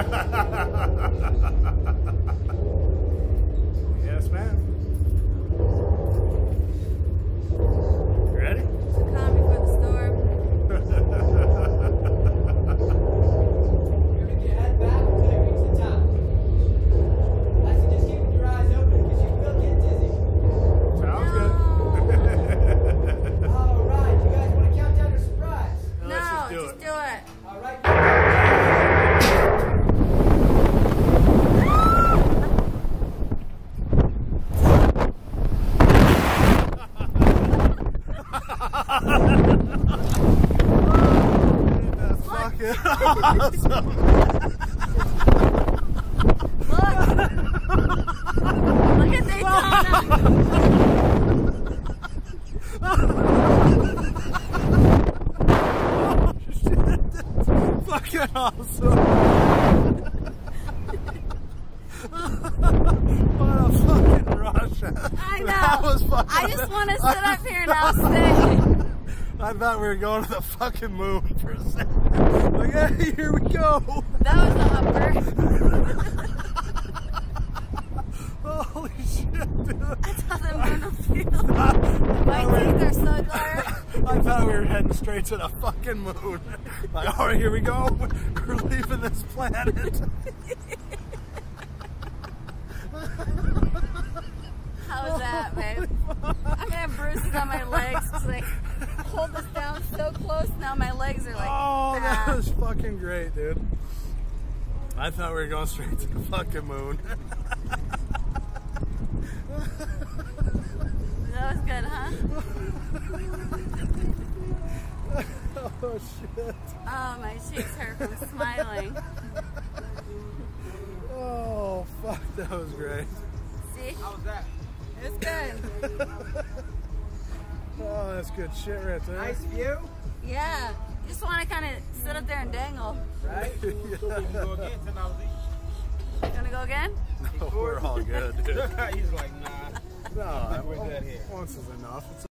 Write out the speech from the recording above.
ha ha ha Look. At Daytona. fucking awesome. what a fucking rush. I know. That was fucking, I just want to sit up here and I'll stay. I thought we were going to the fucking moon for a second. Like, hey, here we go. That was a humper. Holy shit, dude. I thought the moon was. My teeth are so dark. I thought we were heading straight to the fucking moon. Like, all right, here we go. We're leaving this planet. How was that, babe? I'm gonna have bruises on my legs. Cause I hold this down so close. Now my legs are like. Oh, that was fucking great, dude. I thought we were going straight to the fucking moon. That was good, huh? oh, shit. Oh, my cheeks hurt from smiling. Oh, fuck, that was great. See? How was that? It was good. Oh, that's good shit right there. Nice view, Yeah. You just want to kind of sit up there and dangle. right? You can go again, 10 dollars You want to go again? No, we're all good, He's like, nah. No, We're good here. once is enough. It's